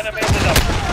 Enemy in the double.